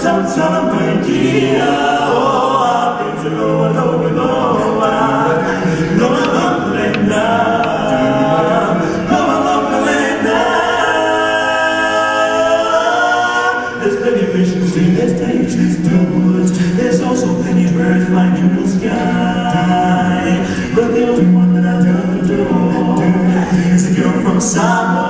Santa Maria. There's plenty of fish the sea, there's plenty of woods. There's also plenty of birds flying through the sky. But the only one that I've ever adored is a girl from Samoa.